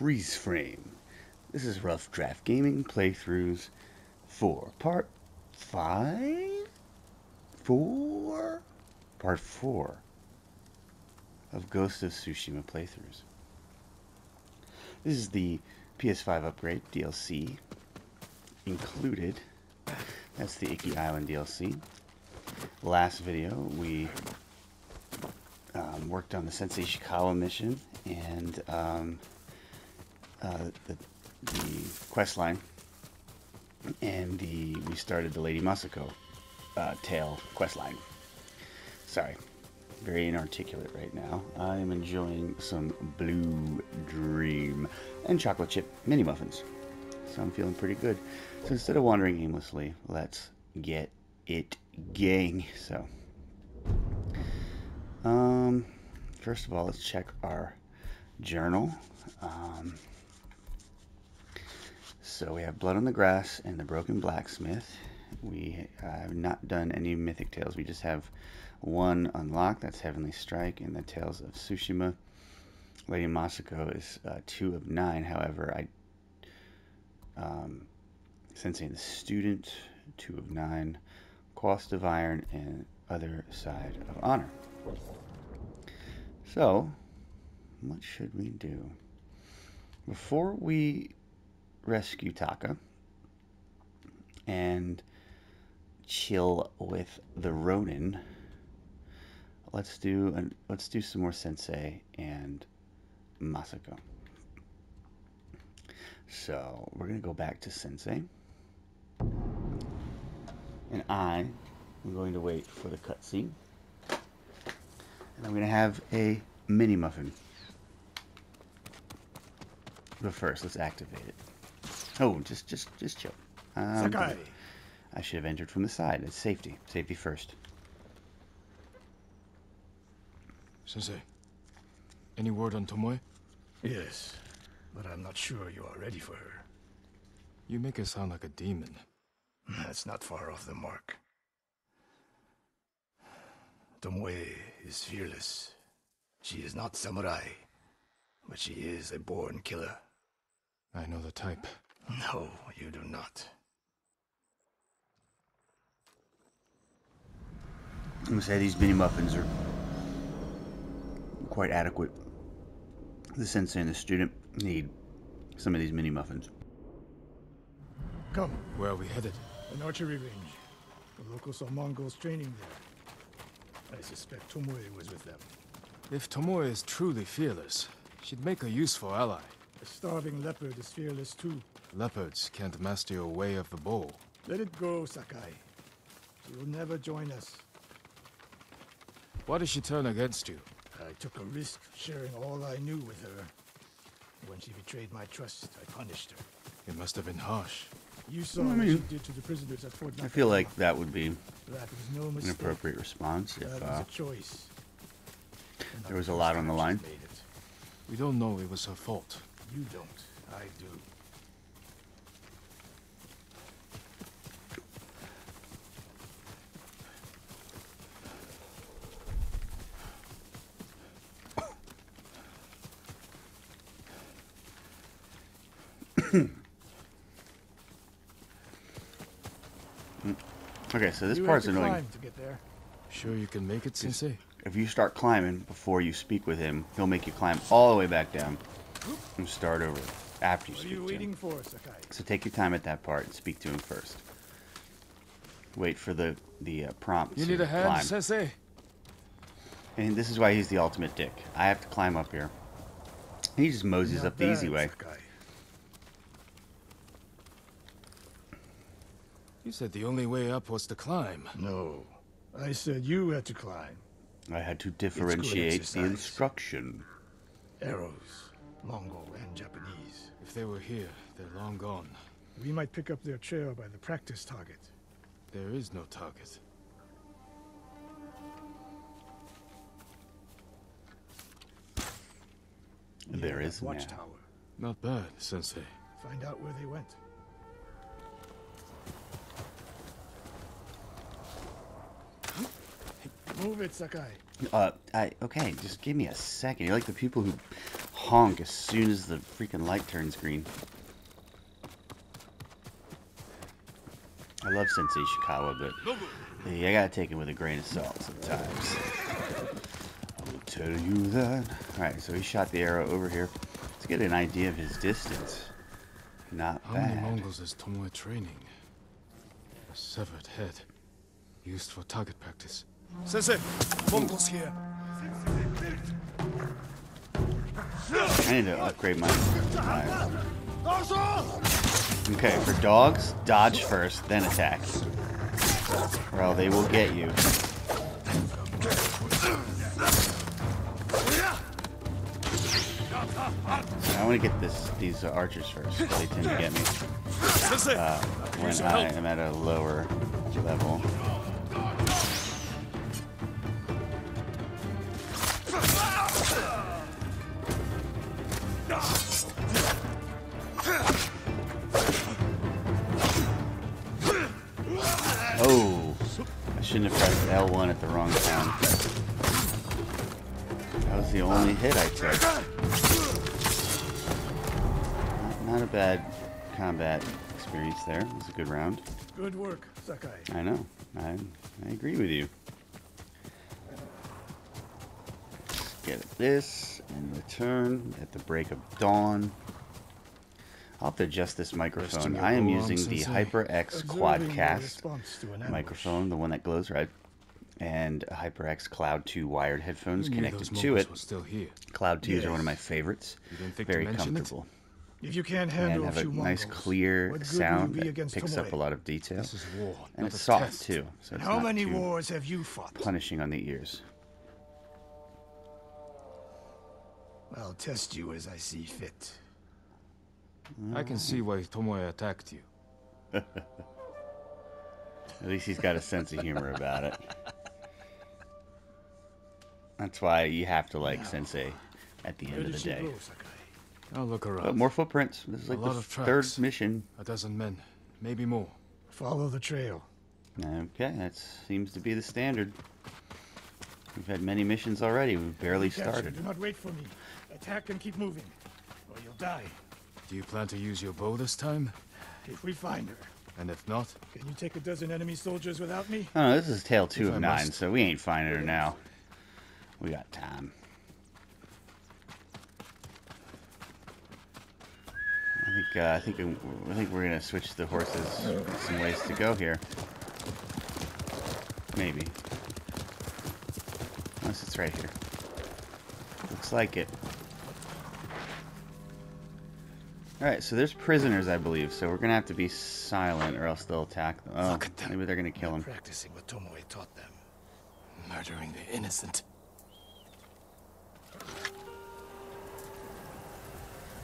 Freeze Frame. This is RuffDraft Gaming Playthroughs 4. Part 5? 4? Part 4 of Ghost of Tsushima playthroughs. This is the PS5 upgrade DLC included. That's the Iki Island DLC. Last video we um, worked on the Sensei Ishikawa mission and um, uh, the, the quest line, and the we started the Lady Masako uh, tale quest line. Sorry, very inarticulate right now. I am enjoying some Blue Dream and chocolate chip mini muffins, so I'm feeling pretty good. So instead of wandering aimlessly, let's get it gang. So, um, first of all, let's check our journal. Um, so we have Blood on the Grass and the Broken Blacksmith. We have not done any Mythic Tales. We just have one unlocked. That's Heavenly Strike and the Tales of Tsushima. Lady Masako is uh, two of nine. However, I um, Sensei the Student, two of nine. Cost of Iron and Other Side of Honor. So, what should we do? Before we rescue Taka and chill with the Ronin, let's do an, let's do some more Sensei and Masako. So we're gonna go back to Sensei, and I am going to wait for the cutscene, and I'm gonna have a mini muffin. But first, let's activate it. Oh, just, just, just chill. Um, Sakai. I should have entered from the side. It's safety. Safety first. Sensei, any word on Tomoe? Yes, but I'm not sure you are ready for her. You make her sound like a demon. That's not far off the mark. Tomoe is fearless. She is not samurai, but she is a born killer. I know the type. No, you do not. I'm gonna say these mini muffins are quite adequate. The sensei and the student need some of these mini muffins. Come, Where are we headed? an archery range. The locals are Mongols training there. I suspect Tomoe was with them. If Tomoe is truly fearless, she'd make a useful ally. A starving leopard is fearless too. Leopards can't master your way of the bow. Let it go, Sakai. She will never join us. Why did she turn against you? I took a risk sharing all I knew with her. When she betrayed my trust, I punished her. It must have been harsh. You saw I what mean, she did to the prisoners at Fort I feel like that would be that was no an appropriate response That if was uh, a choice. There was a lot on the line. she's made it. We don't know it was her fault. You don't. I do. Okay. So this you part's have to annoying. climb to get there. Sure you can make it, Sensei? If you start climbing before you speak with him, he'll make you climb all the way back down and start over after you What are speak you to him. waiting for, Sakai? So take your time at that part and speak to him first. Wait for the the uh, prompt. You to need a hand, climb. Sensei? And this is why he's the ultimate dick. I have to climb up here. He just moseys Not up the easy bad, way. Sakai. You said the only way up was to climb. No. I said you had to climb. I had to differentiate the instruction. Arrows. Mongol and Japanese. If they were here, they're long gone. We might pick up their trail by the practice target. There is no target. There Near is that watchtower. Not bad, Sensei. Find out where they went. Move it, Sakai. Uh, I okay. Just give me a second. You're like the people who honk as soon as the freaking light turns green. I love Sensei Ishikawa, but yeah, I gotta take it with a grain of salt sometimes. I will tell you that. Alright, so he shot the arrow over here. Let's get an idea of his distance. Not How many bad. Mongols is Tomoe training? A severed head. Used for target practice. Sensei, Mongols here. I need to upgrade my. my- Okay, for dogs, dodge first, then attack. Or they will get you. I want to get this these uh, archers first. They tend to get me uh, when I am at a lower level. Hit I took. Not, not a bad combat experience there. It was a good round. good work, Sakai. I know. I, I agree with you. Get this and return at the break of dawn. I'll have to adjust this microphone. I am using the Sensei. HyperX Quadcast response to an ambush. microphone, the one that glows red, and a HyperX Cloud 2 wired headphones Who knew connected those to it. were still here. Cloud 2s are one of my favorites. You didn't think to Very mention it? comfortable. If you can't And handle have a a few nice clear what good will sound you be that against picks up a lot of detail. This is war, And it's soft test. too, so it's how not many too wars have you fought? punishing on the ears. I'll test you as I see fit. I can see why Tomoe attacked you. At least he's got a sense of humor about it. That's why you have to like Sensei at the end of the day. go, Sakai? I'll look around. But more footprints. This is A like lot the of third mission. A dozen men, maybe more. Follow the trail. Okay, that seems to be the standard. We've had many missions already. We've barely Catch her. started. Do not wait for me. Attack and keep moving, or you'll die. Do you plan to use your bow this time? If we find her, And if not, can you take a dozen enemy soldiers without me? Oh, no, this is Tale 2 If of I 9, must. so we ain't finding her now. We got time. I think uh, I think I think we're gonna switch the horses. Some ways to go here. Maybe. Unless it's right here. Looks like it. Alright, so there's prisoners, I believe, so we're gonna have to be silent or else they'll attack them. Oh, maybe they're gonna kill them. Practicing what Tomoe taught them. murdering the innocent.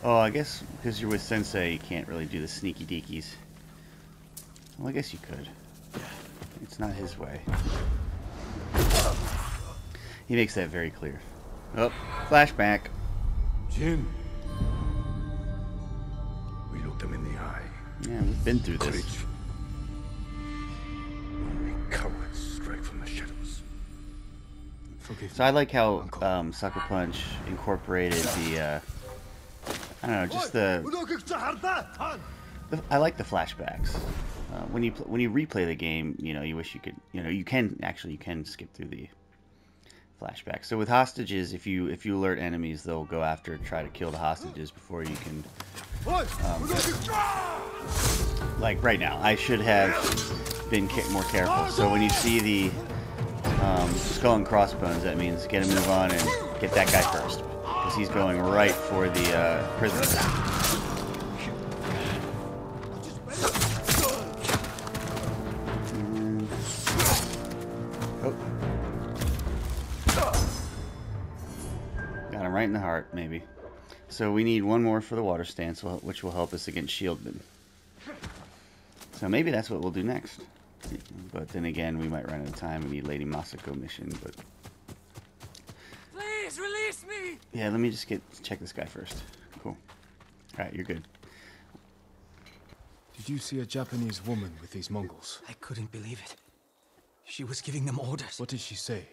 Oh, I guess because you're with Sensei, you can't really do the sneaky deekies. Well, I guess you could. It's not his way. He makes that very clear. Oh, flashback. Jin! We looked them in the eye. Yeah, we've been through this. So. I like how Uncle. um, Sucker Punch incorporated the, uh, I don't know, just the, the I like the flashbacks. Uh, when you when you replay the game, you know, you wish you could, you know, you can actually you can skip through the flashbacks. So with hostages, if you if you alert enemies, they'll go after try to kill the hostages before you can. Um, like right now, I should have been more careful. So when you see the um, skull and crossbones, that means get a move on and get that guy first, because he's going right for the uh. Oh. Got him right in the heart, maybe. So we need one more for the water stance, which will help us against shieldmen. So maybe that's what we'll do next. But then again, we might run out of time. We need Lady Masako mission, but Please release me! yeah, let me just get check this guy first. Cool. All right, you're good. Did you see a Japanese woman with these Mongols? I couldn't believe it. She was giving them orders. What did she say?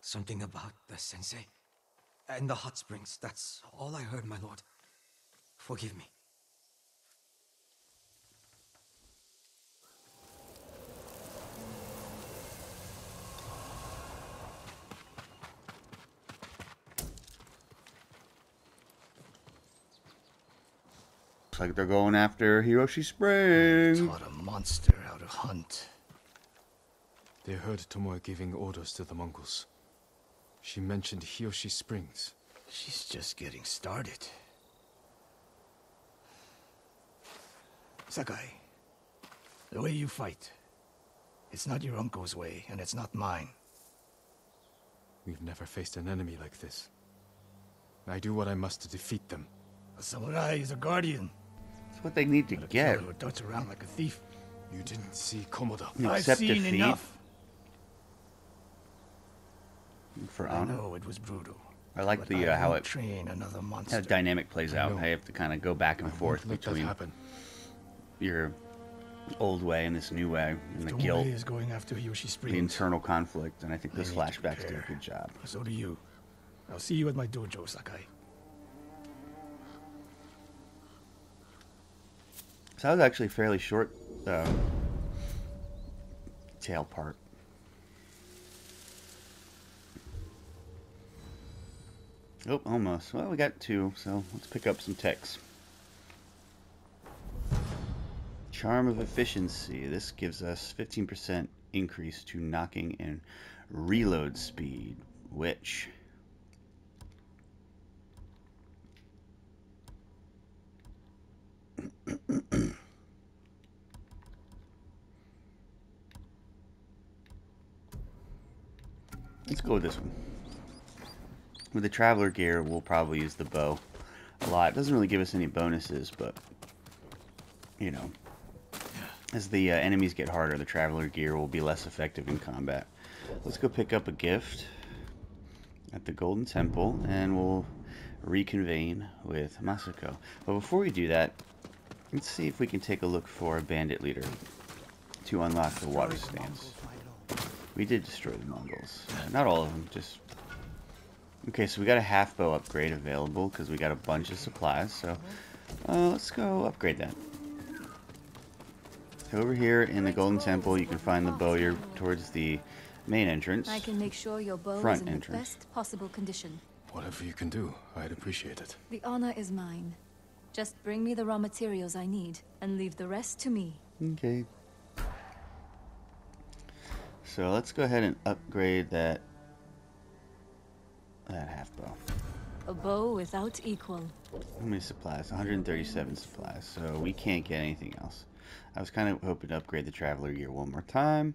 Something about the sensei. And the hot springs. That's all I heard, my lord. Forgive me. Looks like they're going after Hiyoshi Spring. Taught a monster how to hunt. They heard Tomoe giving orders to the Mongols. She mentioned Hiyoshi Springs. She's just getting started. Sakai, the way you fight, it's not your uncle's way, and it's not mine. We've never faced an enemy like this. I do what I must to defeat them. A samurai is a guardian, That's what they need to get. who darts around like a thief. You didn't see Komoda. You I've seen enough. for I honor. know it was brutal. I like the I uh, how it train another monster. how dynamic plays out. I have to kind of go back and I forth won't let that between happen. your old way and this new way, and the Tomoe guilt, is going after Yoshi Springs. the internal conflict, and I think I those flashbacks do a good job. So do you. I'll see you at my dojo, Sakai. So that was actually fairly short uh, tail part. Oh, almost. Well, we got two, so let's pick up some techs. Charm of Efficiency. This gives us 15% increase to knocking and reload speed, which Let's go with this one. With the traveler gear, we'll probably use the bow a lot. It doesn't really give us any bonuses, but you know, as the uh, enemies get harder, the traveler gear will be less effective in combat. Let's go pick up a gift at the Golden Temple, and we'll reconvene with Masako. But before we do that, let's see if we can take a look for a bandit leader to unlock the water stance. We did destroy the Mongols. Not all of them, just... Okay, so we got a half bow upgrade available because we got a bunch of supplies, so uh, let's go upgrade that. So over here in the Golden Temple, you can find the bowyer towards the main entrance. I can make sure your bow Front is in entrance. the best possible condition. Whatever you can do, I'd appreciate it. The honor is mine. Just bring me the raw materials I need, and leave the rest to me. Okay. So let's go ahead and upgrade that that half bow. A bow without equal. How many supplies? 137 supplies. So we can't get anything else. I was kind of hoping to upgrade the traveler gear one more time.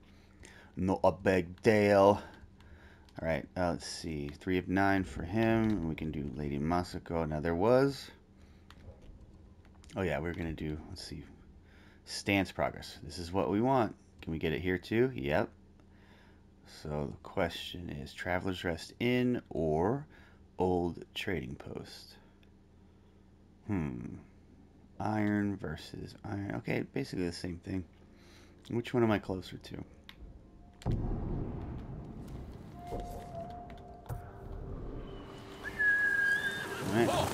Not a big deal. All right, uh, let's see. Three of nine for him. And we can do Lady Masako. Now there was. Oh yeah, we are gonna do. Let's see. Stance progress. This is what we want. Can we get it here too? Yep. So the question is Traveler's Rest Inn or Old Trading Post? Hmm. Iron versus iron. Okay, basically the same thing. Which one am I closer to? Alright.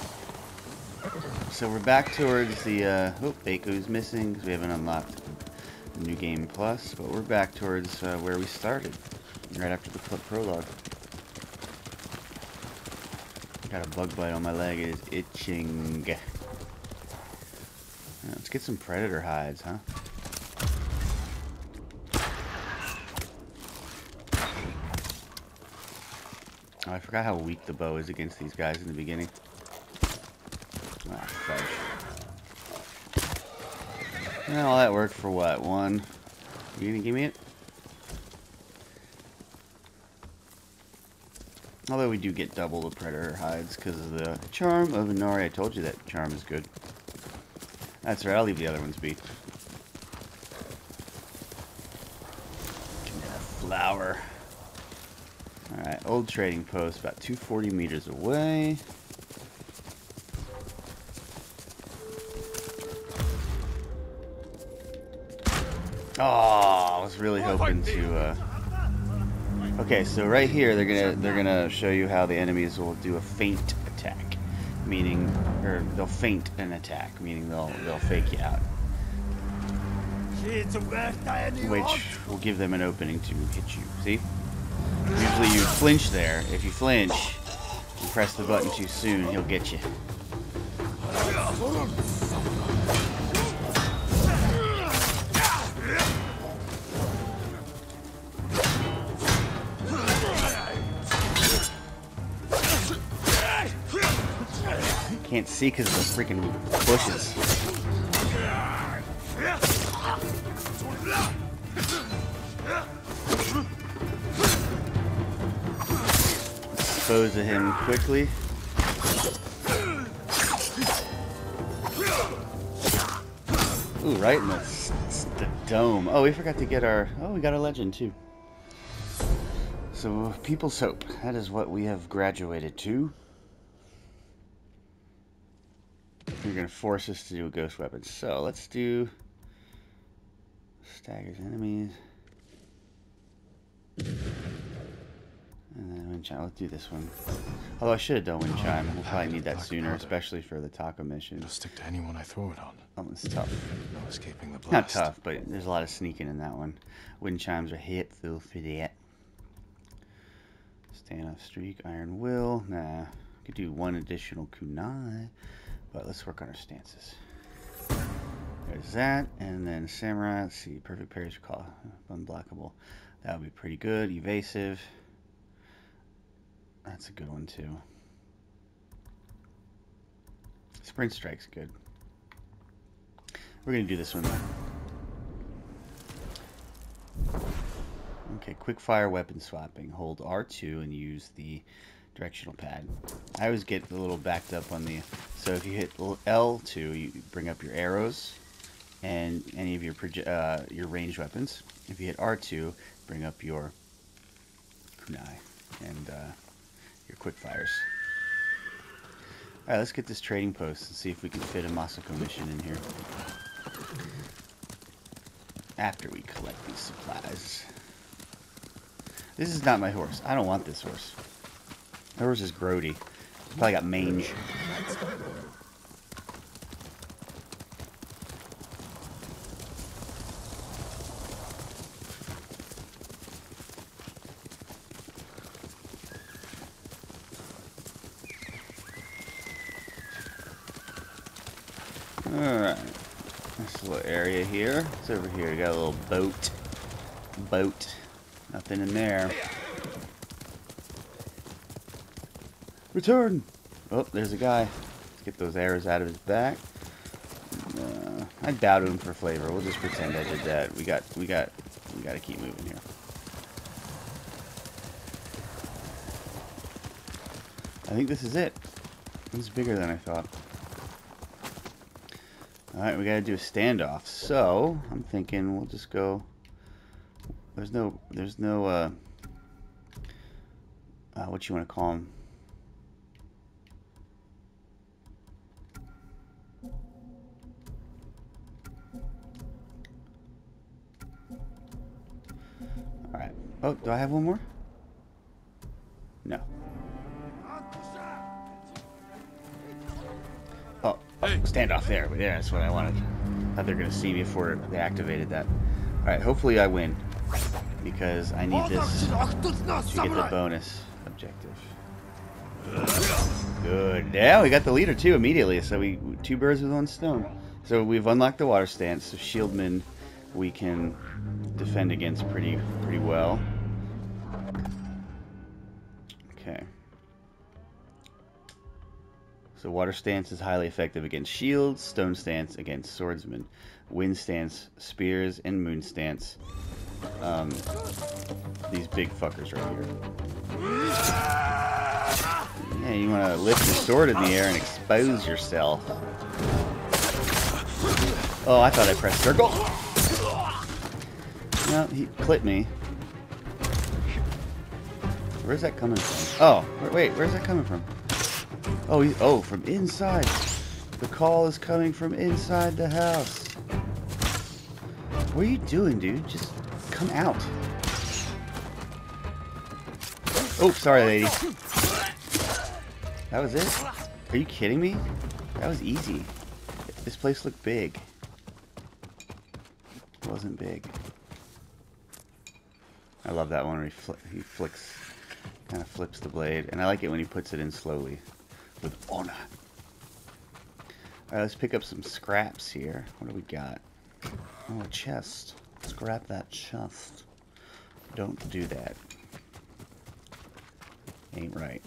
So we're back towards the, uh, oh, Baku's missing because we haven't unlocked new game plus, but we're back towards uh, where we started, right after the pro- prologue. Got a bug bite on my leg, it is itching. Let's get some predator hides, huh? Oh, I forgot how weak the bow is against these guys in the beginning. Ah, fudge. All that worked for what? One? You gonna give me it? Although we do get double the predator hides because of the charm of Inari. I told you that charm is good. That's right, I'll leave the other ones be. Flower. Alright, old trading post, about 240 meters away. Oh, I was really hoping to uh, Okay, so right here they're gonna they're gonna show you how the enemies will do a feint attack, meaning or they'll feint an attack, meaning they'll they'll fake you out, which will give them an opening to hit you. See? Usually you flinch there. If you flinch, you press the button too soon, he'll get you. Can't see because of the freaking bushes. Dispose of him quickly. Ooh, right in the, the dome. Oh, we forgot to get our... Oh, we got a legend, too. So, People's Hope. That is what we have graduated to. You're going to force us to do a ghost weapon. So, let's do... Staggers enemies. And then wind chime. Let's do this one. Although I should have done wind oh, chime. We'll probably need that sooner, especially for the Taka mission. It'll stick to anyone I throw it on. Oh, it's tough. No escaping the blast. Not tough, but there's a lot of sneaking in that one. Wind chimes are helpful for that. Stand off streak, iron will. Nah, could do one additional kunai, but let's work on our stances. There's that, and then samurai. Let's see, perfect parries call, unblockable. That would be pretty good. Evasive. That's a good one too. Sprint strike's good. We're gonna do this one. Okay, quick fire weapon swapping. Hold R2 and use the directional pad. I always get a little backed up on the. So if you hit L- L2, you bring up your arrows and any of your uh, your ranged weapons. If you hit R2, bring up your kunai and uh, your quick fires. All right, let's get this trading post and see if we can fit a Masako mission in here after we collect these supplies. This is not my horse. I don't want this horse. My horse is grody. Probably got mange. Alright. This little area here. It's over here. We got a little boat. Boat. Nothing in there. Return! Oh, there's a guy. Let's get those arrows out of his back. Uh, I doubted him for flavor. We'll just pretend I did that. We got, we got, we got to keep moving here. I think this is it. This is bigger than I thought. Alright, we gotta do a standoff. So, I'm thinking we'll just go... There's no... There's no, uh... uh what you want to call them? Oh, do I have one more? No. Oh, oh, standoff there. Yeah, that's what I wanted. Thought they're gonna see me before they activated that. All right, hopefully I win because I need this to get the bonus objective. Good. Yeah, we got the leader too immediately. So we two birds with one stone. So we've unlocked the water stance. So shieldmen we can defend against pretty pretty well. Okay. So water stance is highly effective against shields, stone stance against swordsmen, wind stance, spears, and moon stance. Um, these big fuckers right here. Yeah, you want to lift your sword in the air and expose yourself. Oh, I thought I pressed circle. No, he clipped me. Where's that coming from? Oh, wait, where's that coming from? Oh, oh, from inside. The call is coming from inside the house. What are you doing, dude? Just come out. Oh, sorry, lady. That was it? Are you kidding me? That was easy. This place looked big. It wasn't big. I love that one where he, fl he flicks, kind of flips the blade. And I like it when he puts it in slowly. With honor. Alright, let's pick up some scraps here. What do we got? Oh, a chest. Let's grab that chest. Don't do that. Ain't right.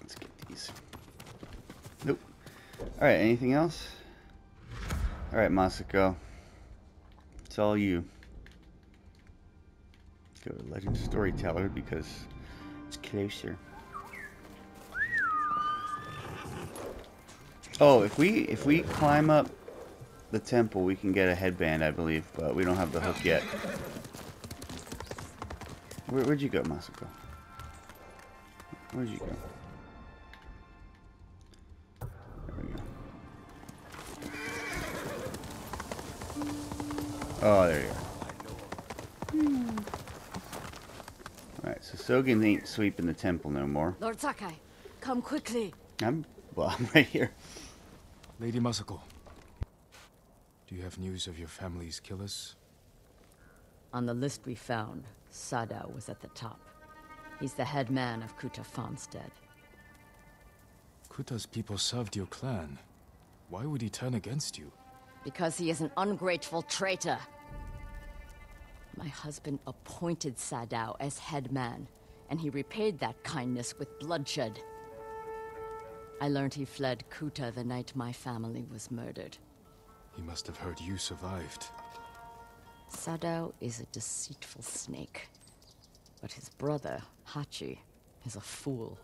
Let's get these. Nope. Alright, anything else? Alright, Masako. It's all you. To Legend Storyteller because it's closer. Oh, if we if we climb up the temple, we can get a headband, I believe, but we don't have the hook yet. Where, would you go, Masako? Where'd you go? There we go. Oh, there you are. Alright, so Sogen ain't sweeping the temple no more. Lord Sakai, come quickly. I'm, well, I'm right here. Lady Masako. Do you have news of your family's killers? On the list we found, Sadao was at the top. He's the head man of Kuta Farmstead. Kuta's people served your clan. Why would he turn against you? Because he is an ungrateful traitor. My husband appointed Sadao as head man, and he repaid that kindness with bloodshed. I learned he fled Kuta the night my family was murdered. He must have heard you survived. Sadao is a deceitful snake. But his brother, Hachi, is a fool.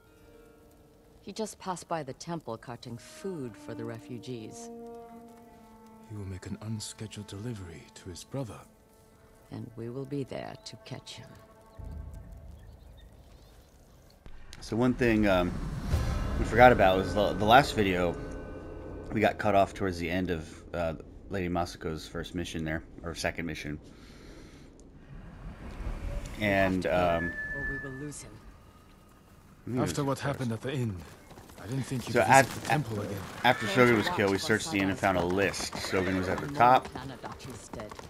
He just passed by the temple carting food for the refugees. He will make an unscheduled delivery to his brother. And we will be there to catch him. So one thing um, we forgot about was the, the last video. We got cut off towards the end of uh, Lady Masako's first mission there, or second mission. And um, or we will lose him. After what happened at the inn, I didn't think you'd So visit at- the temple again. after Sogen was killed, we searched the inn and found a list. Sogen was at the top.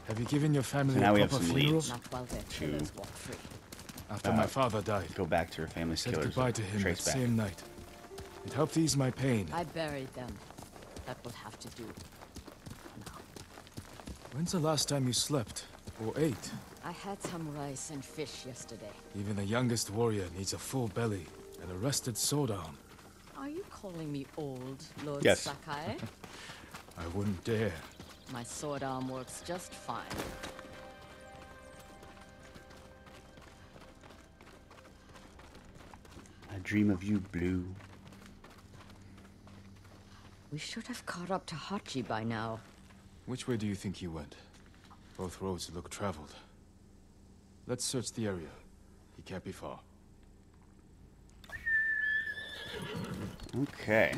Have you given your family So now a we have proper some funeral? leads. Not while their To- killers walk free. After Uh, my father died, Go back to her I family's said killers. goodbye to him that Trace back. same night. It helped ease my pain. I buried them. That will have to do. Now, When's the last time you slept? Or ate? I had some rice and fish yesterday. Even the youngest warrior needs a full belly and a rested sword arm. Are you calling me old, Lord Yes. Sakai? I wouldn't dare. My sword arm works just fine. I dream of you, Blue. We should have caught up to Hachi by now. Which way do you think he went? Both roads look traveled. Let's search the area. He can't be far. Okay.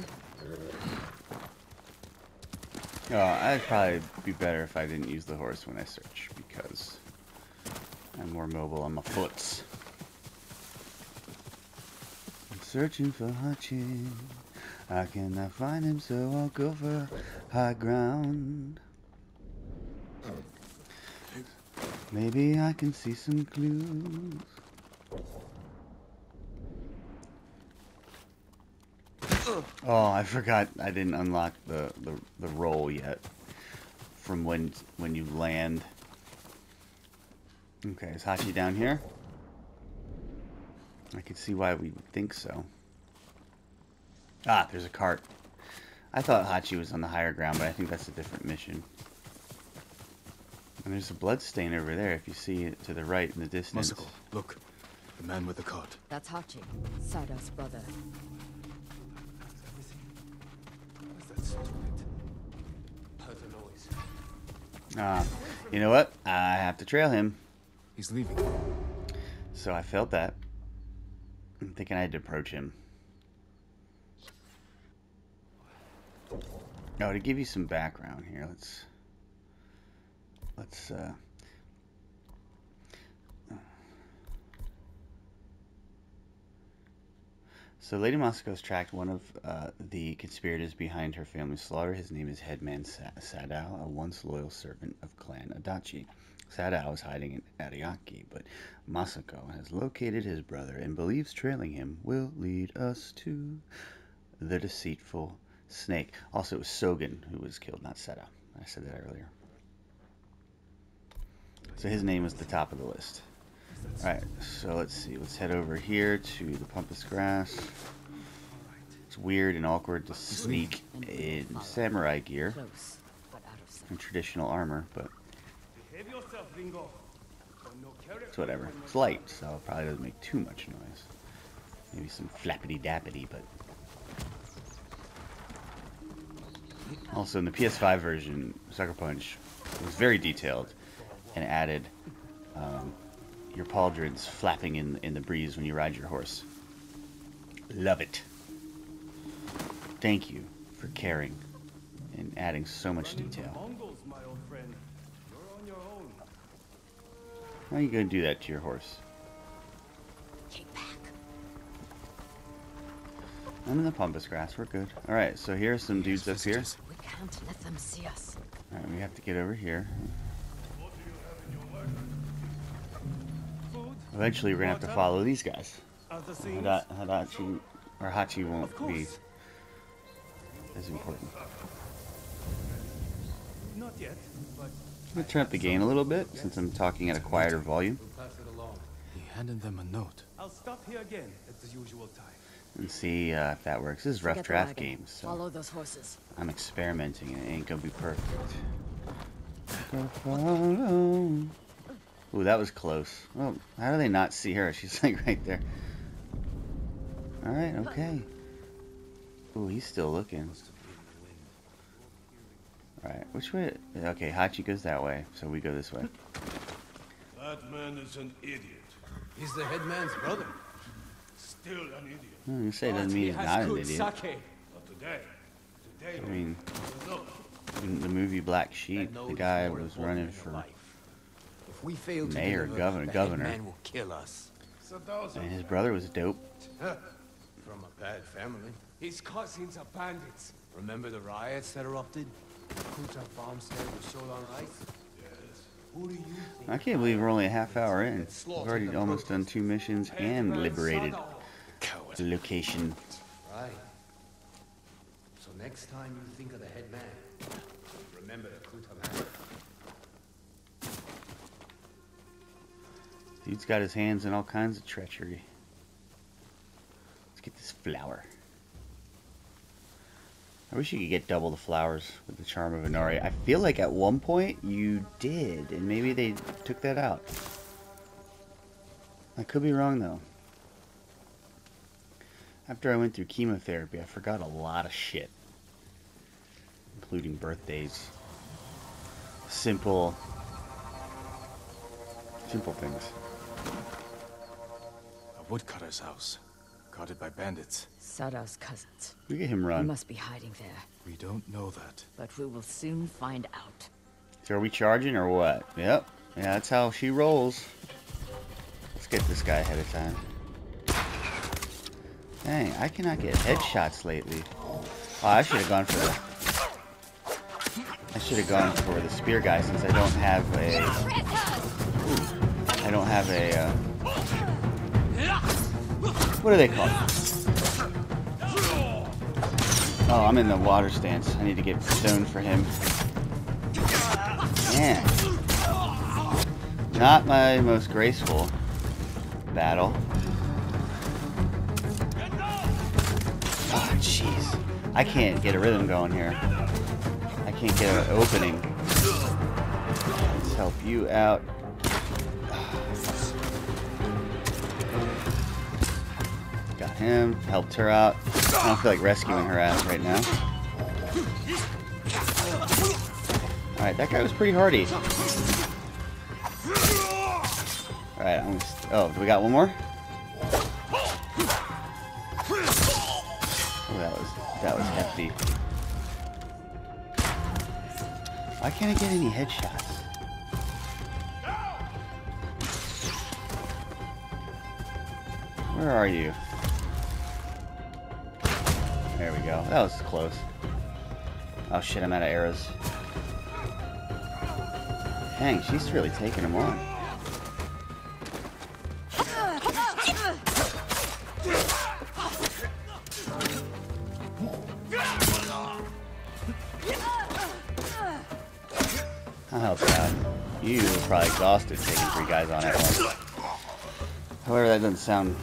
Oh, I'd probably be better if I didn't use the horse when I search because I'm more mobile on my foots. I'm searching for Hachi. I cannot find him, so I'll go for high ground. Maybe I can see some clues. Oh, I forgot I didn't unlock the, the, the roll yet from when when you land. Okay, is Hachi down here? I can see why we would think so. Ah, there's a cart. I thought Hachi was on the higher ground, but I think that's a different mission. And there's a blood stain over there if you see it to the right in the distance. Masako, look. The man with the cart. That's Hachi, Sadao's brother. Ah, you know what? I have to trail him. He's leaving. So I felt that. I'm thinking I had to approach him. Oh, to give you some background here, let's let's uh So Lady Masako's tracked one of uh, the conspirators behind her family's slaughter. His name is Headman Sa- Sadao, a once loyal servant of Clan Adachi. Sadao is hiding in Ariake, but Masako has located his brother and believes trailing him will lead us to the deceitful snake. Also, it was Sogen who was killed, not Sadao. I said that earlier. So his name was the top of the list. Alright, so let's see. Let's head over here to the Pampas Grass. It's weird and awkward to sneak in samurai gear Close, but out of sight. and traditional armor, but Behave yourself, Ringo. No character. it's whatever. It's light, so it probably doesn't make too much noise. Maybe some flappity dappity, but. Also, in the PS5 version, Sucker Punch was very detailed and added um, your pauldrons flapping in in the breeze when you ride your horse. Love it. Thank you for caring and adding so much detail. Mongols, my old friend. You're on your own. How are you gonna do that to your horse? Keep back. I'm in the pampas grass. We're good. All right, so here's some dudes up here. We can't let them see us. All right, we have to get over here. Eventually, we're gonna have to follow these guys. other things. Hada- Hadachi or Hachi won't be course. as important. Not yet, but I'm gonna turn up the gain a little bit since I'm talking at a quieter volume He handed them a note. I'll stop here again at the usual time. and see uh, if that works. This is rough draft wagon. games, so Follow those horses. I'm experimenting and it ain't gonna be perfect. Go follow. Ooh, that was close. Oh, how do they not see her? She's like right there. All right, okay. Ooh, he's still looking. All right, which way? Okay, Hachi goes that way, so we go this way. That man is an idiot. He's the headman's brother. Still an idiot. Hmm, you say doesn't mean he's not an idiot. Not today. Today, I mean, in the movie Black Sheep, the guy was running for, If we fail to Mayor, deliver, governor- the governor. Man will kill us. and his brother was dope. From a bad family. His cousins are bandits. Remember the riots that erupted? Kuta farmstead was showed on ice? Yes. Who do you think? I can't believe we're only a half hour in. We've already almost done two missions and liberated Coward. the location. Right. So next time you think of the headman, remember Dude's got his hands in all kinds of treachery. Let's get this flower. I wish you could get double the flowers with the charm of Inari. I feel like at one point you did, and maybe they took that out. I could be wrong though. After I went through chemotherapy, I forgot a lot of shit, including birthdays. Simple, simple things. A woodcutter's house. Guarded by bandits. Sadao's cousins. Look at him run. He run. must be hiding there, We don't know that. but we will soon find out. So are we charging or what? Yep. Yeah, that's how she rolls. Let's get this guy ahead of time. Dang, I cannot get headshots lately. Oh, I should have gone for the... I should have gone for the spear guy since I don't have a... Ooh, I don't have a... Uh, what are they called? Oh, I'm in the water stance. I need to get stone for him. Man. Not my most graceful battle. Oh, jeez. I can't get a rhythm going here. I can't get an opening. Let's help you out. Him. Helped her out. I don't feel like rescuing her ass right now. Alright, that guy was pretty hardy. Alright, I'm oh, do we got one more? Oh, that was that was hefty. Why can't I get any headshots? Where are you? There we go. That was close. Oh shit, I'm out of arrows. Dang, she's really taking him on. I'll help you out. You were probably exhausted taking three guys on at once. However, that doesn't sound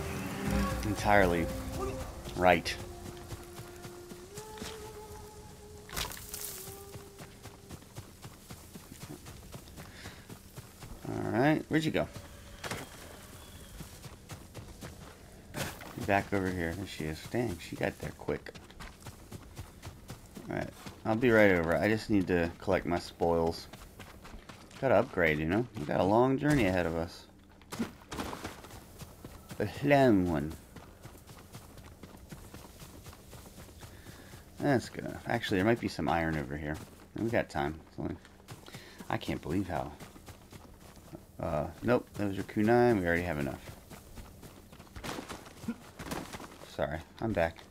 entirely right. Where'd you go? Back over here. There she is. Dang, she got there quick. Alright, I'll be right over. I just need to collect my spoils. Gotta upgrade, you know? We got a long journey ahead of us. A long one. That's good enough. Actually, there might be some iron over here. We got time. I can't believe how. Uh, nope, those are kunai. We already have enough. Sorry, I'm back.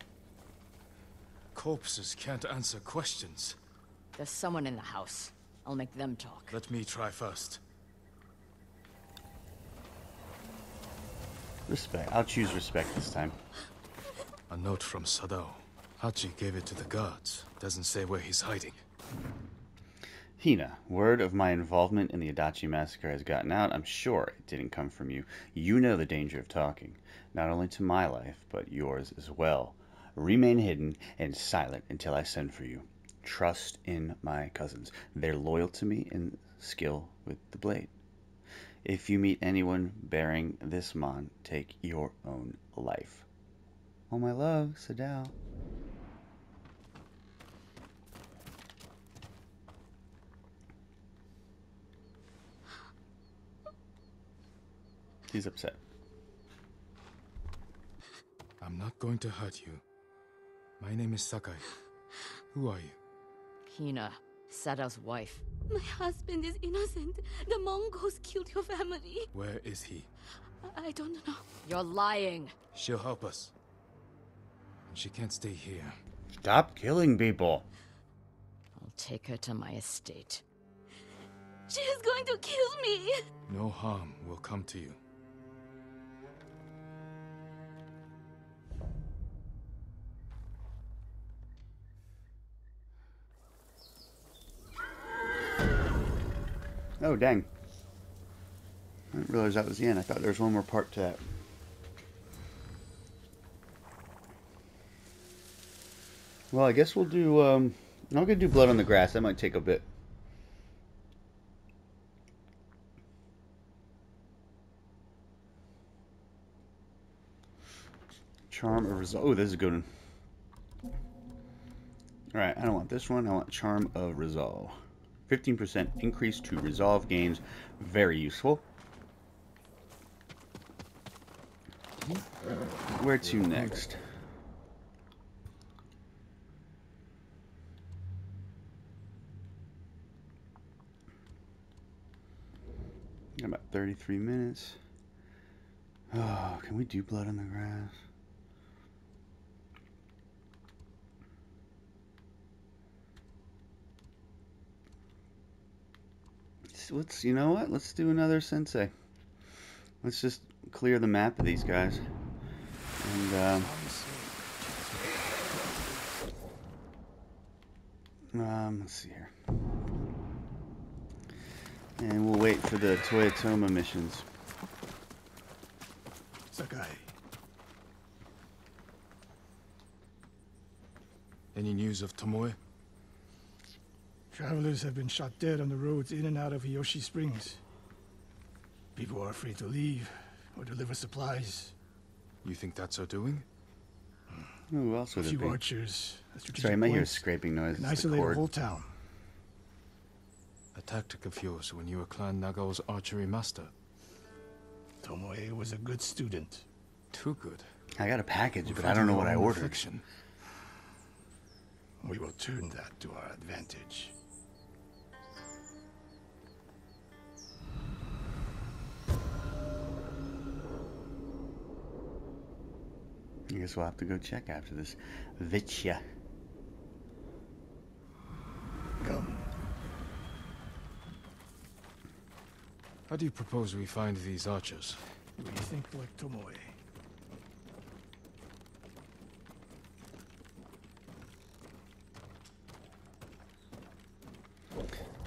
Corpses can't answer questions. There's someone in the house. I'll make them talk. Let me try first. Respect. I'll choose respect this time. A note from Sadao. Hachi gave it to the guards. Doesn't say where he's hiding. Hina, word of my involvement in the Adachi massacre has gotten out. I'm sure it didn't come from you. You know the danger of talking, not only to my life, but yours as well. Remain hidden and silent until I send for you. Trust in my cousins. They're loyal to me and skill with the blade. If you meet anyone bearing this mon, take your own life. Oh, my love, Sadao. He's upset. I'm not going to hurt you. My name is Sakai. Who are you? Hina, Sadao's wife. My husband is innocent. The Mongols killed your family. Where is he? I, I don't know. You're lying. She'll help us. And she can't stay here. Stop killing people. I'll take her to my estate. She is going to kill me. No harm will come to you. Oh, dang. I didn't realize that was the end. I thought there was one more part to that. Well, I guess we'll do, um, I'm going to do Blood on the Grass. That might take a bit. Charm of Resolve. Oh, this is a good one. Alright, I don't want this one. I want Charm of Resolve. 15% increase to resolve gains. Very useful. Where to next? About 33 minutes. Oh, can we do blood on the grass? Let's you know what? Let's do another sensei. Let's just clear the map of these guys. And um, um let's see here. And we'll wait for the Toyotama missions. Sakai. Any news of Tomoe? Travelers have been shot dead on the roads in and out of Hiyoshi Springs. People are afraid to leave or deliver supplies. You think that's our doing? Hmm. Who else A would it few be? archers, at strategic Sorry, I might hear a scraping noise. can It's the a cord. whole town. A tactic of yours when you were Clan Nagao's archery master. Tomoe was a good student. Too good. I got a package, but I don't know what I ordered. reflection. We will turn that to our advantage. I guess we'll have to go check after this. Vitya. Come. How do you propose we find these archers? We think like Tomoe.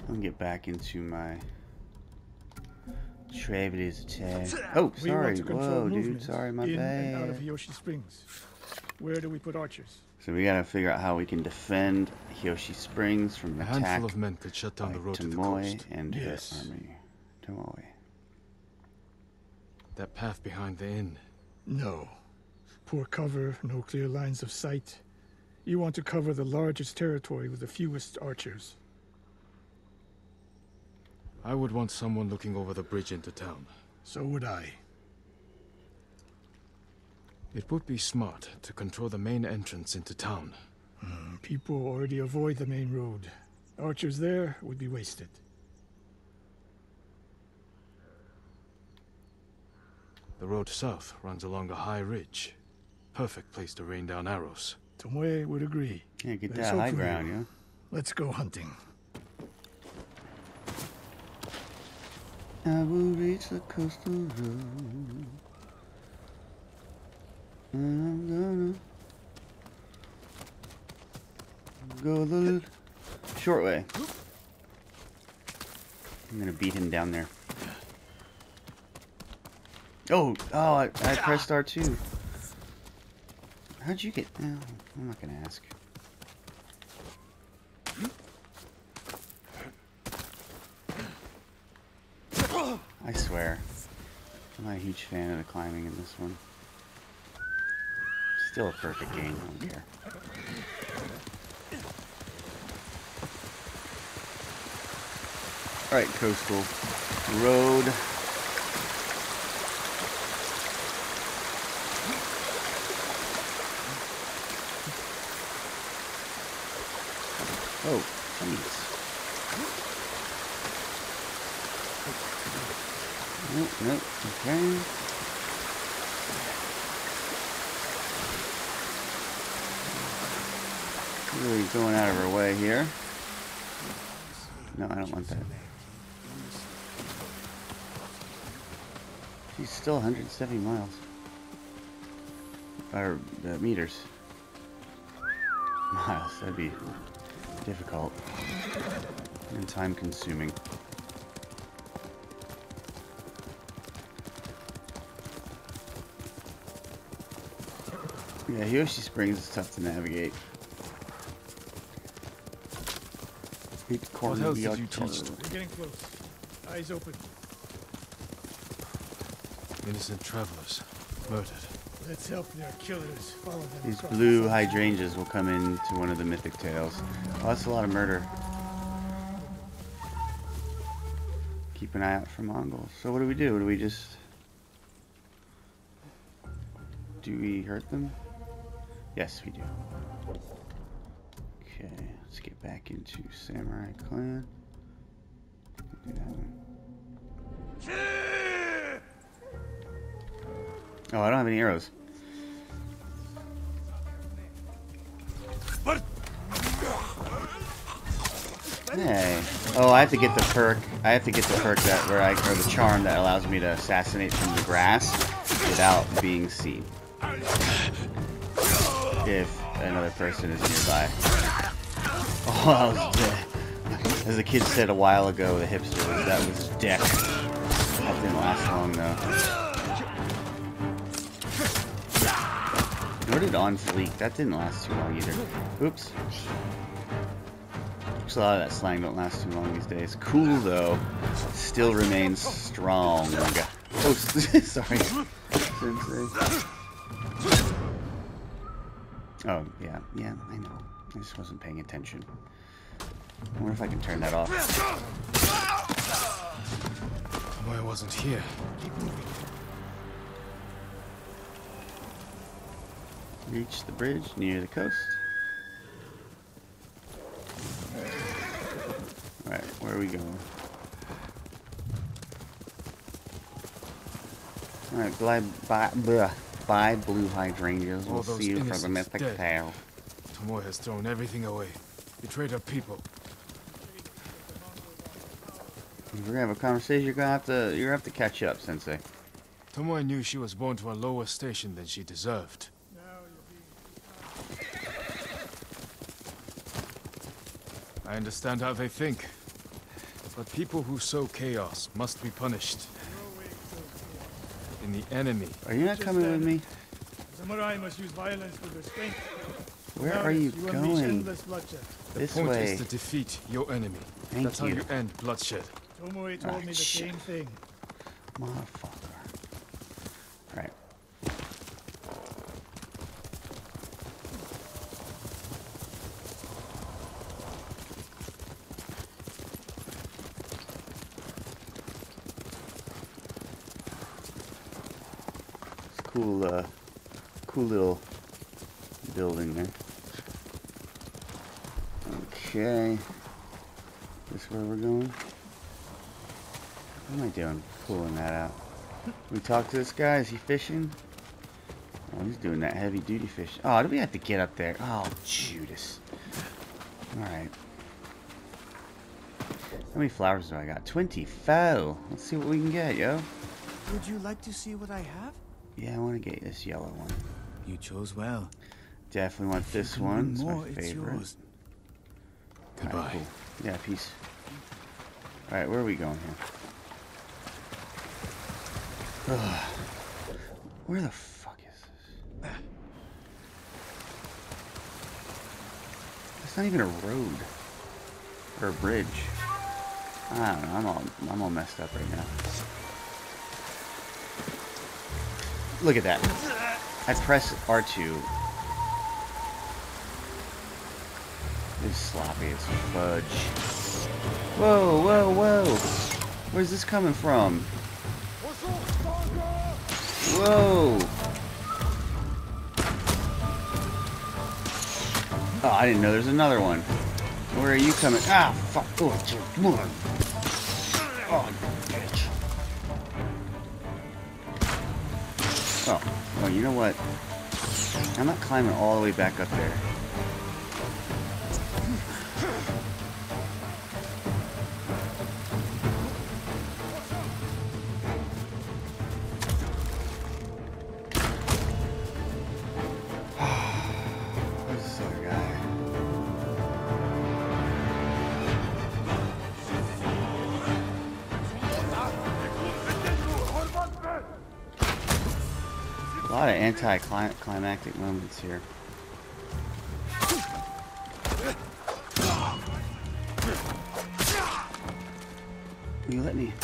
I'll get back into my Traveller's attack. Oh, sorry. want to control Whoa, dude. Sorry, my in and out of bad. Yoshi Springs. Where do we put archers? So we gotta figure out how we can defend Hiyoshi Springs from A attack handful of men could shut down the road to the coast. and Yes. her army. Tomoe. That path behind the inn. No. Poor cover, no clear lines of sight. You want to cover the largest territory with the fewest archers. I would want someone looking over the bridge into town. So would I. It would be smart to control the main entrance into town. Hmm, people already avoid the main road. Archers there would be wasted. The road south runs along a high ridge. Perfect place to rain down arrows. Tomoe would agree. Yeah, get Let's that hope high for you. ground, yeah? Let's go hunting. I will reach the coastal road. And I'm gonna go the short way. I'm gonna beat him down there. Oh, oh, I, I pressed R2. How'd you get? Oh, I'm not gonna ask. I swear. I'm not a huge fan of the climbing in this one. Still a perfect game, I don't care. Alright, coastal road. Oh, jeez. Nope, nope, okay. Really going out of her way here. No, I don't want that. She's still 170 miles. Or uh, meters. Miles, that'd be difficult. And time consuming. Yeah, Yoshi Springs is tough to navigate. Big What else did you teach color. We're getting close. Eyes open. Innocent travelers. Murdered. Let's help their killers. Follow them. These across blue hydrangeas will come into one of the mythic tales. Oh, that's a lot of murder. Keep an eye out for Mongols. So what do we do? Do we just... Do we hurt them? Yes, we do. Okay, let's get back into Samurai Clan. Do that one. Oh, I don't have any arrows. Hey. Oh, I have to get the perk. I have to get the perk that where I or the charm that allows me to assassinate from the grass without being seen. If another person is nearby. Oh, I was dead. As the kid said a while ago, the hipster was that was deck. That didn't last long though. Nor did on fleek. That didn't last too long either. Oops. Looks a lot of that slang don't last too long these days. Cool though, still remains strong. Oh, sorry. Oh yeah, yeah, I know. I just wasn't paying attention. I wonder if I can turn that off. Why I wasn't here? Keep moving. Reach the bridge near the coast. Alright, where are we going? Alright, glide by. Buy blue hydrangeas. All We'll see you for the mythic dead. tale. Tomoe has thrown everything away. Betrayed her people. If we're gonna have a conversation, you're gonna have to you're gonna have to catch up, Sensei. Tomoe knew she was born to a lower station than she deserved. I understand how they think. But people who sow chaos must be punished. And the enemy. Are you not Just coming with me? Samurai must use violence with restraint. Where are it, you unleash going? endless bloodshed. This Point way. is to defeat your enemy. Thank That's how you. you end bloodshed. Tomoe told Ah, me the shit. same thing. Motherfucker. Alright. It's a cool, uh, cool little building there. Okay. This is where we're going? What am I doing? Pulling that out. We talk to this guy. Is he fishing? Oh, he's doing that heavy duty fishing. Oh, do we have to get up there? Oh, Judas. Alright. How many flowers do I got? Twenty. 24. Let's see what we can get, yo. Would you like to see what I have? Yeah, I want to get this yellow one. You chose well. Definitely want this one. It's more, my it's favorite. yours. Alright, Goodbye. cool. Yeah, peace. Alright, where are we going here? Ugh. Where the fuck is this? It's not even a road. Or a bridge. I don't know, I'm all I'm all messed up right now. Look at that. I press R2. It's sloppy as fudge. Whoa, whoa, whoa! Where's this coming from? Whoa! Oh, I didn't know there's another one. Where are you coming? Ah, fuck! Oh, you know what? I'm not climbing all the way back up there. Anti-climactic moments here. Will you let me? Is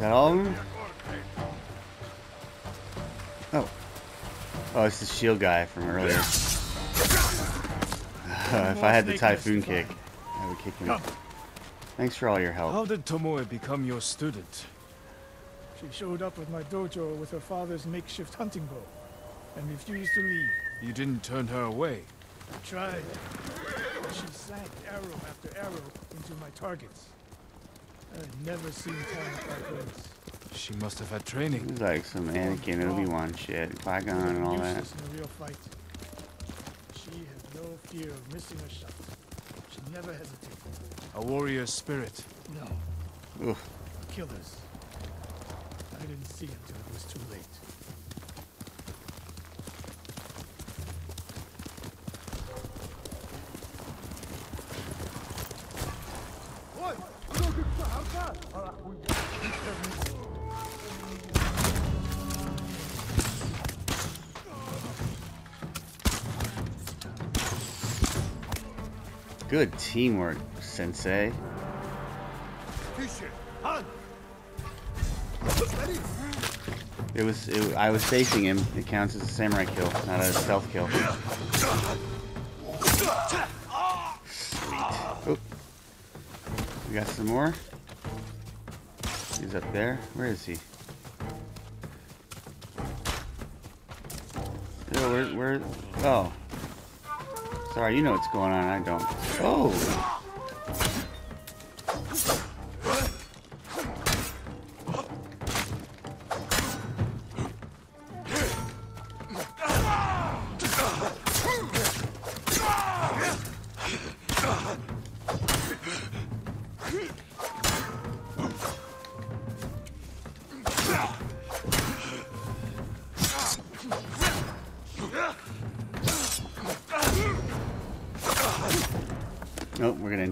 that all of them? Oh. Oh, it's the shield guy from earlier. if I had the typhoon kick, would kick him. Come. Thanks for all your help. How did Tomoe become your student? She showed up at my dojo with her father's makeshift hunting bow and refused to leave. You didn't turn her away. I tried. She sank arrow after arrow into my targets. I've never seen talent like hers. She must have had training. It was like some Anakin Obi-Wan shit, Qui-Gon and all that. Useless in a real fight. She had no fear of missing a shot. She never hesitated. A warrior spirit. No, Oof. killers. I didn't see until it was too late. Good teamwork, Sensei. It was. It, I was facing him. It counts as a samurai kill, not a stealth kill. Oh. We got some more. He's up there. Where is he? Oh, where, where? Oh. Sorry, you know what's going on. I don't. Oh.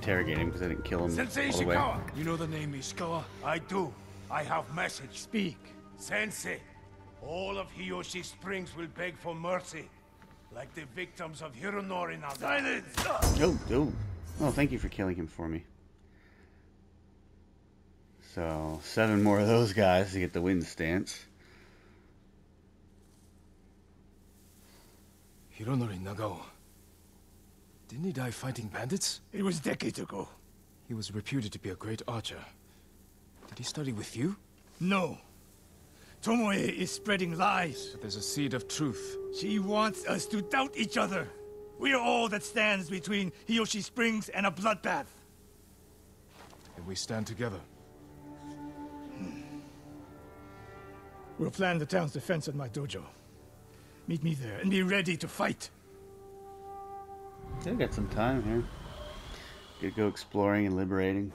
Interrogate him because I didn't kill him Sensei all the way. Ishikawa. You know the name Ishikawa? I do. I have message. Speak. Sensei, all of Hiyoshi Springs will beg for mercy. Like the victims of Hironori now. Silence! Oh, oh. Oh, thank you for killing him for me. So, seven more of those guys to get the win stance. Hironori Nagao. Didn't he die fighting bandits? It was decades ago. He was reputed to be a great archer. Did he study with you? No. Tomoe is spreading lies. But there's a seed of truth. She wants us to doubt each other. We are all that stands between Hiyoshi Springs and a bloodbath. And we stand together. Hmm. We'll plan the town's defense at my dojo. Meet me there and be ready to fight. Yeah, got some time here. Could go exploring and liberating.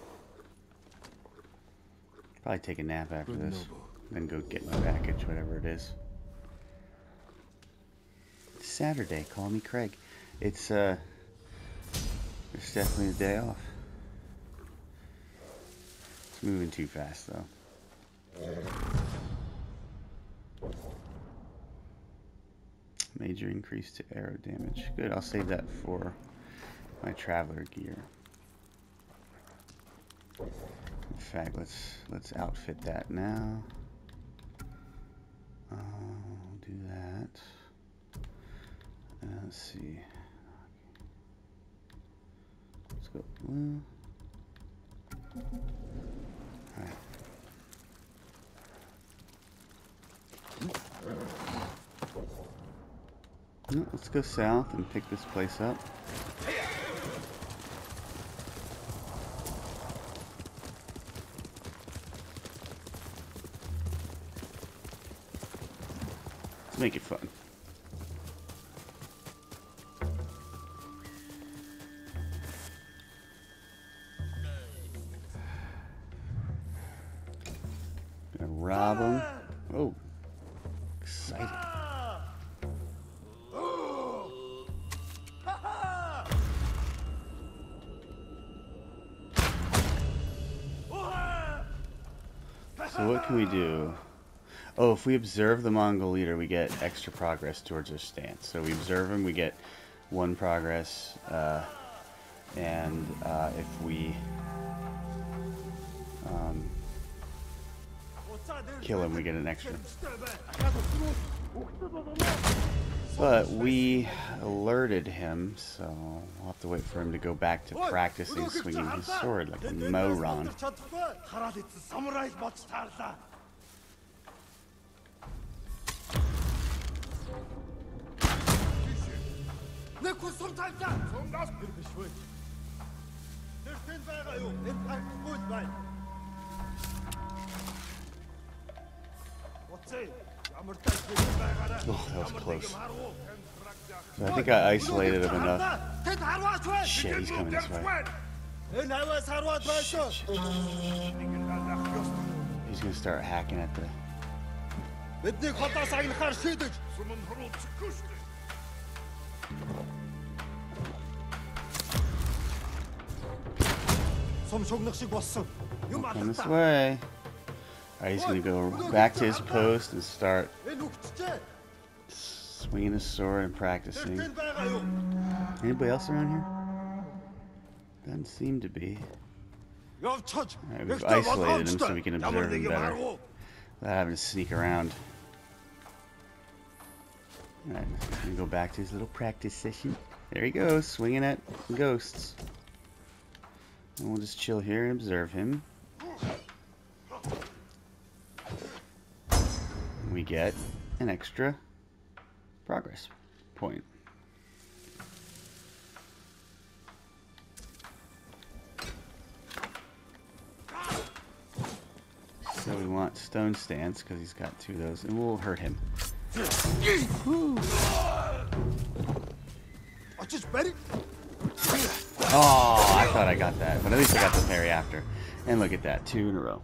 Probably take a nap after Good this. noble. Then go get my package, whatever it is. It's Saturday, call me Craig. It's uh it's definitely a day off. It's moving too fast though. Major increase to arrow damage. Good, I'll save that for my traveler gear. In fact, let's let's outfit that now. Uh, do that. Uh, let's see. Let's go blue. Alright. No, Mm, let's go south and pick this place up. Let's make it fun. If we observe the Mongol leader, we get extra progress towards our stance. So we observe him, we get one progress, uh, and uh, if we um, kill him, we get an extra. But we alerted him, so we'll have to wait for him to go back to practicing swinging his sword like a moron. Oh, that was close. I think I isolated him enough. Shit, he's coming this way. He's gonna start hacking at the. Come this way. Alright, he's gonna go back to his post and start swinging his sword and practicing. Anybody else around here? Doesn't seem to be. Alright, we've isolated him so we can observe him better. Without having to sneak around. Alright, he's gonna go back to his little practice session. There he goes, swinging at ghosts. And we'll just chill here and observe him. We get an extra progress point. So we want stone stance because he's got two of those, and we'll hurt him. I just read it. Oh, I thought I got that, but at least I got the parry after. And look at that, two in a row.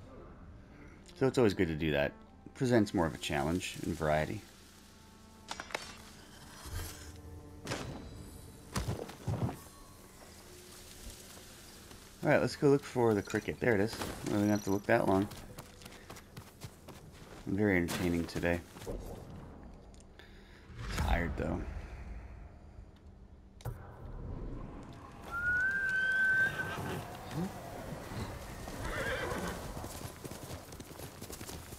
So it's always good to do that. Presents more of a challenge and variety. Alright, let's go look for the cricket. There it is. We don't have to look that long. I'm Very entertaining today. Tired though.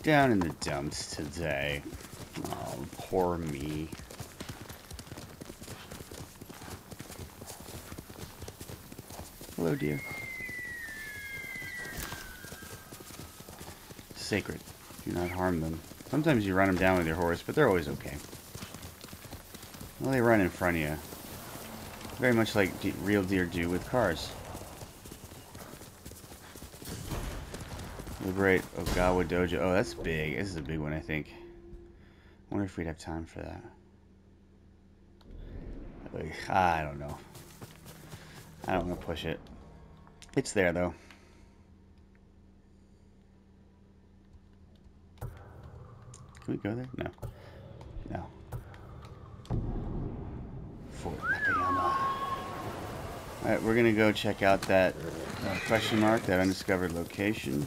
Down in the dumps today. Oh, poor me. Hello, dear. Sacred. Do not harm them. Sometimes you run them down with your horse, but they're always okay. Well, they run in front of you. Very much like real deer do with cars. Liberate Ogawa Dojo. Oh, that's big. This is a big one, I think. wonder if we'd have time for that. I don't know. I don't want to push it. It's there, though. Can we go there? No. No. Fort Nakayama. Alright, we're gonna go check out that uh, question mark, that undiscovered location.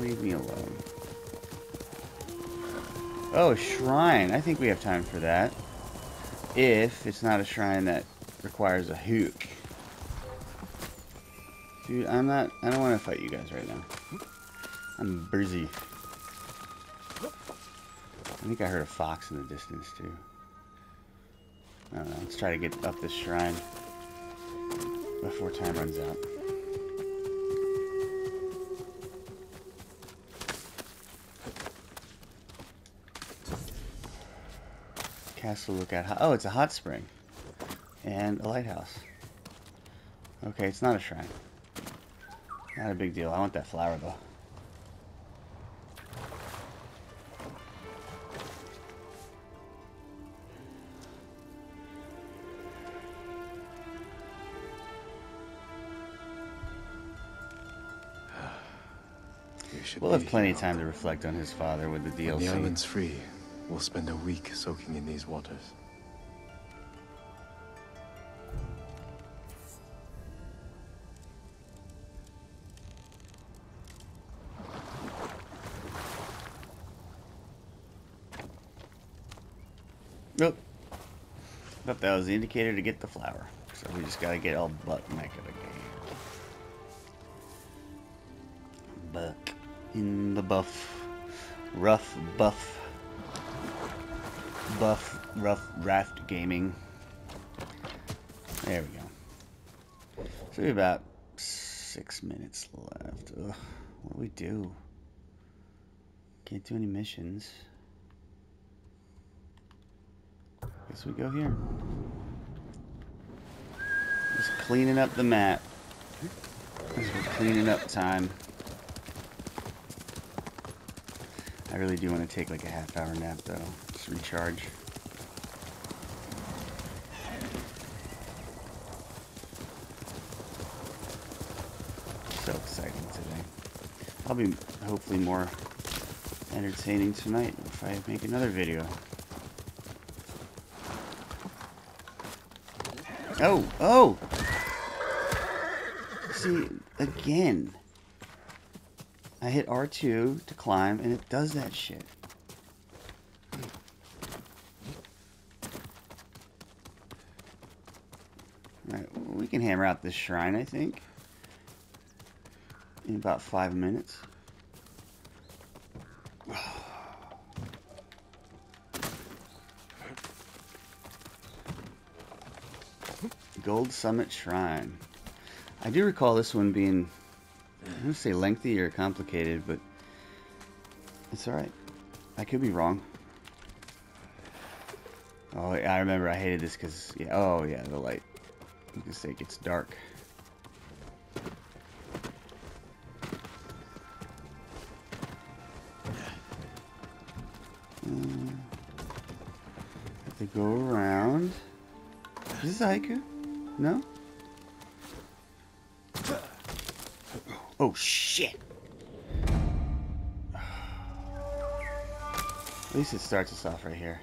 Leave me alone. Oh, shrine. I think we have time for that. If it's not a shrine that requires a hook. Dude, I'm not... I don't want to fight you guys right now. I'm busy. I think I heard a fox in the distance, too. I don't know. Let's try to get up this shrine before time runs out. Castle Lookout. Oh, it's a hot spring. And a lighthouse. Okay, it's not a shrine. Not a big deal. I want that flower, though. We'll have plenty of time to reflect on his father with the DLC. When the island's free, we'll spend a week soaking in these waters. Nope. Thought that was the indicator to get the flower. So we just gotta get all buck naked again. Buck in the buff. Rough buff. Buff rough raft gaming. There we go. So we have about six minutes left. Ugh, what do we do? Can't do any missions. Guess we go here. Just cleaning up the map. This is cleaning up time. I really do want to take like a half hour nap though. Recharge. So exciting today. I'll be hopefully more entertaining tonight if I make another video. Oh, oh! See, again. I hit R2 to climb, and it does that shit. Alright, well, we can hammer out this shrine, I think. In about five minutes. Gold Summit Shrine. I do recall this one being, I don't say lengthy or complicated, but it's alright. I could be wrong. Oh, I remember I hated this because, yeah, oh yeah, the light. You can say it gets dark. Uh, have to go around. Is this haiku? No? Oh shit! At least it starts us off right here.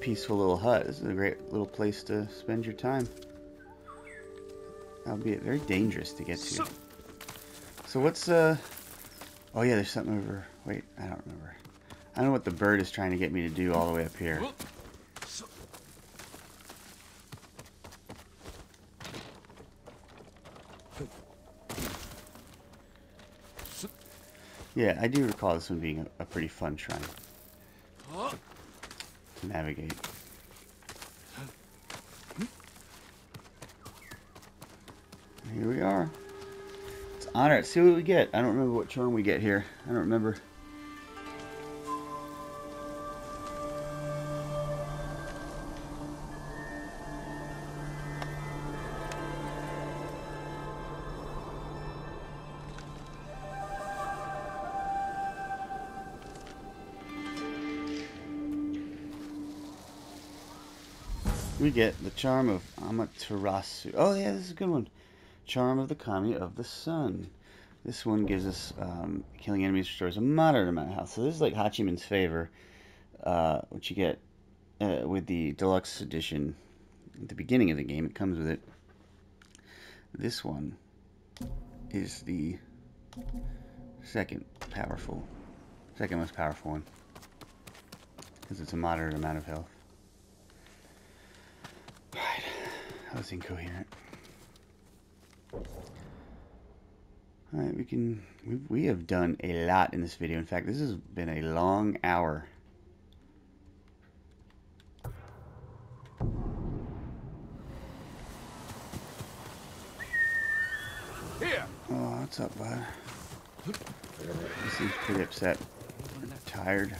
Peaceful little hut. This is a great little place to spend your time. Albeit very dangerous to get to. So what's, uh... Oh yeah, there's something over... Wait, I don't remember. I don't know what the bird is trying to get me to do all the way up here. Yeah, I do recall this one being a, a pretty fun shrine navigate. Here we are. Let's honor. See what we get. I don't remember what charm we get here. I don't remember. We get the charm of Amaterasu. Oh yeah, this is a good one. Charm of the Kami of the Sun. This one gives us um, killing enemies restores a moderate amount of health. So this is like Hachiman's favor, uh, which you get uh, with the deluxe edition at the beginning of the game. It comes with it. This one is the second powerful, second most powerful one because it's a moderate amount of health. Right, that was incoherent. Alright, we can, we, we have done a lot in this video. In fact, this has been a long hour. Here. Oh, what's up, bud? He seems pretty upset. Tired.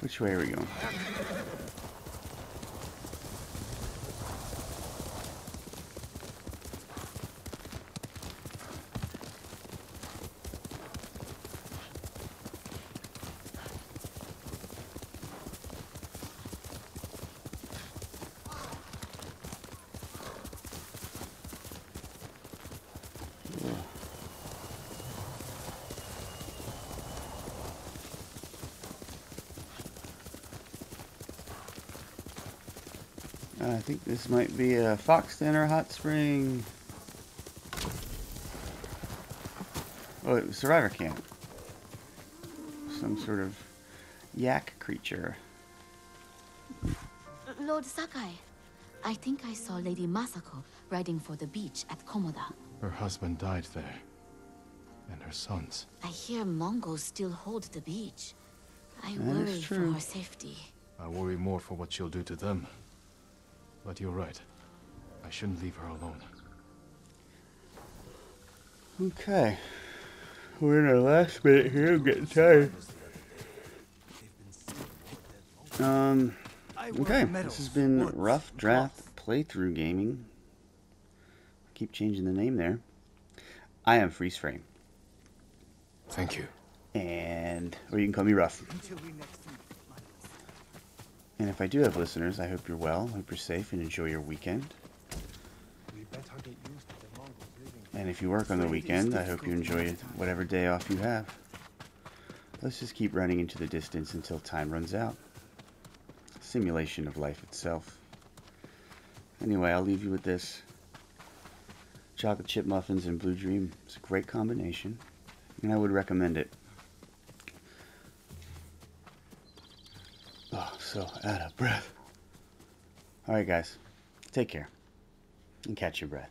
Which way are we going? Uh, I think this might be a Fox Den or Hot Spring. Oh, it was Survivor Camp. Some sort of yak creature. Lord Sakai, I think I saw Lady Masako riding for the beach at Komoda. Her husband died there. And her sons. I hear Mongols still hold the beach. I That is worry for true. her safety. I worry more for what she'll do to them. But you're right. I shouldn't leave her alone. Okay. We're in our last minute here. I'm getting tired. Um. Okay. This has been RuffDraft Playthrough Gaming. Keep changing the name there. I am Freeze Frame. Thank you. And, or you can call me Rough. And if I do have listeners, I hope you're well, hope you're safe, and enjoy your weekend. And if you work on the weekend, I hope you enjoy it whatever day off you have. Let's just keep running into the distance until time runs out. Simulation of life itself. Anyway, I'll leave you with this. Chocolate chip muffins and Blue Dream. It's a great combination, and I would recommend it. Oh, so out of breath. Alright, guys. Take care. And catch your breath.